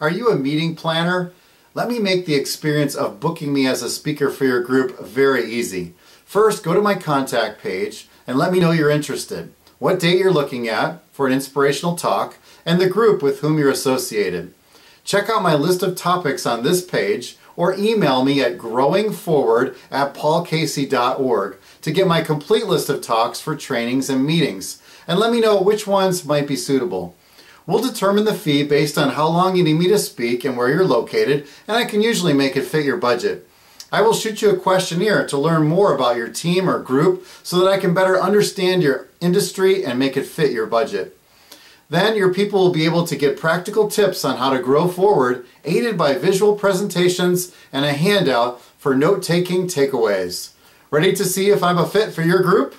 Are you a meeting planner? Let me make the experience of booking me as a speaker for your group very easy. First, go to my contact page and let me know you're interested, what date you're looking at for an inspirational talk, and the group with whom you're associated. Check out my list of topics on this page or email me at growingforward at paulcasey.org to get my complete list of talks for trainings and meetings and let me know which ones might be suitable. We'll determine the fee based on how long you need me to speak and where you're located, and I can usually make it fit your budget. I will shoot you a questionnaire to learn more about your team or group so that I can better understand your industry and make it fit your budget. Then your people will be able to get practical tips on how to grow forward, aided by visual presentations and a handout for note-taking takeaways. Ready to see if I'm a fit for your group?